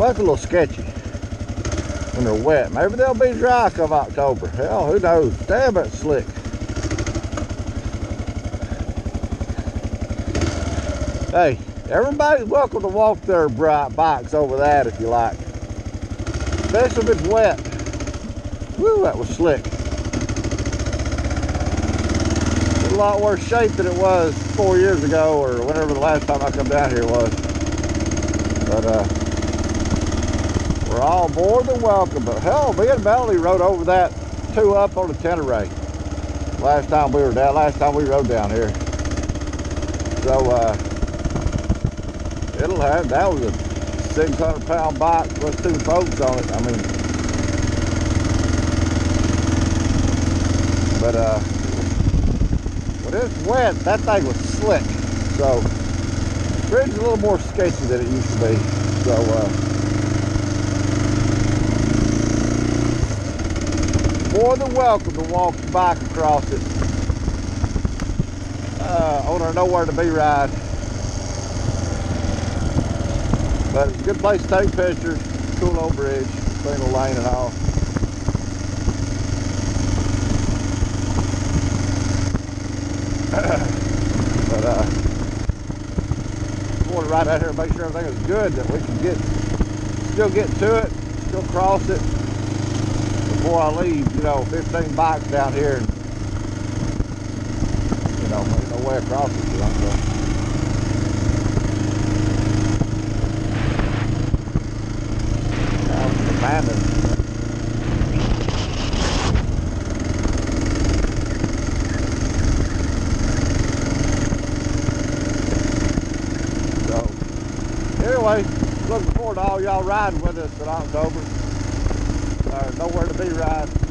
Well, that's a little sketchy when they're wet. Maybe they'll be dry come October. Hell, who knows? Damn, it's slick. Hey, everybody's welcome to walk their bright bikes over that if you like. Especially if it's wet. Woo, that was slick. a lot worse shape than it was four years ago or whenever the last time I come down here was. But uh, we're all more than welcome. But hell, me and Melony rode over that two up on the Tenere. Last time we were down, last time we rode down here. So uh, it'll have, that was a 600 pound bike with two folks on it. I mean, but uh, when it's wet, that thing was slick. So, bridge is a little more sketchy than it used to be. So, uh, more than welcome to walk the bike across it uh, on our nowhere to be ride. But it's a good place to take pictures. Cool old bridge, single lane and all. but uh, I want to ride out here and make sure everything is good that we can get, still get to it, still cross it before I leave. You know, 15 bikes down here, and you know, there's no way across it. You abandoned. So, anyway, looking forward to all y'all riding with us in October. Uh, nowhere to be you.